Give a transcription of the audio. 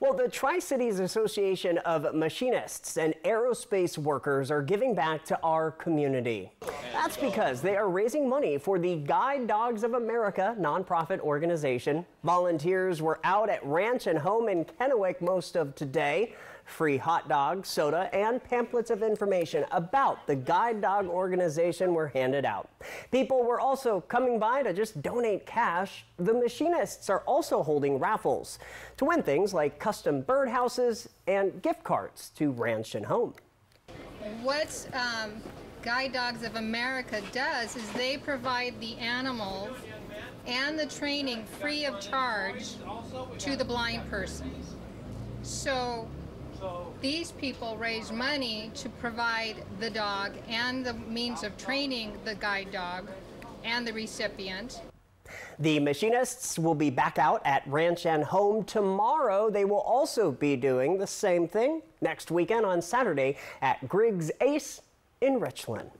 Well, the Tri Cities Association of Machinists and Aerospace Workers are giving back to our community. That's because they are raising money for the Guide Dogs of America nonprofit organization. Volunteers were out at Ranch and Home in Kennewick most of today. Free hot dogs, soda, and pamphlets of information about the Guide Dog organization were handed out. People were also coming by to just donate cash. The machinists are also holding raffles to win things like custom birdhouses and gift cards to Ranch and Home. What um, Guide Dogs of America does is they provide the animals and the training free of charge to the blind person. So these people raise money to provide the dog and the means of training the guide dog and the recipient. The machinists will be back out at Ranch and Home tomorrow. They will also be doing the same thing next weekend on Saturday at Griggs Ace in Richland.